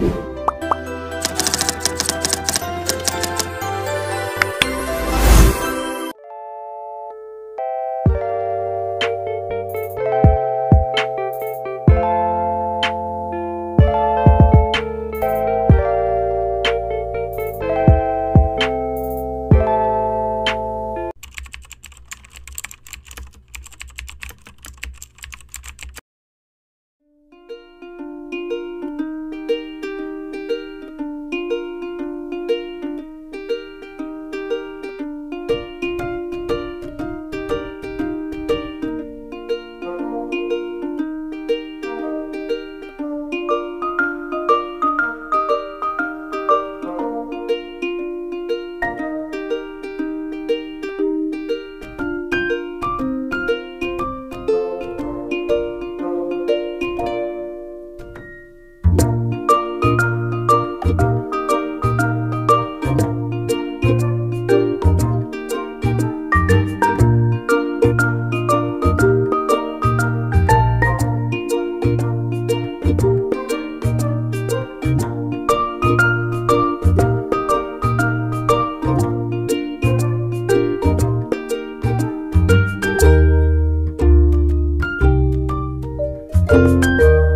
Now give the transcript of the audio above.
You. Música